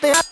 Te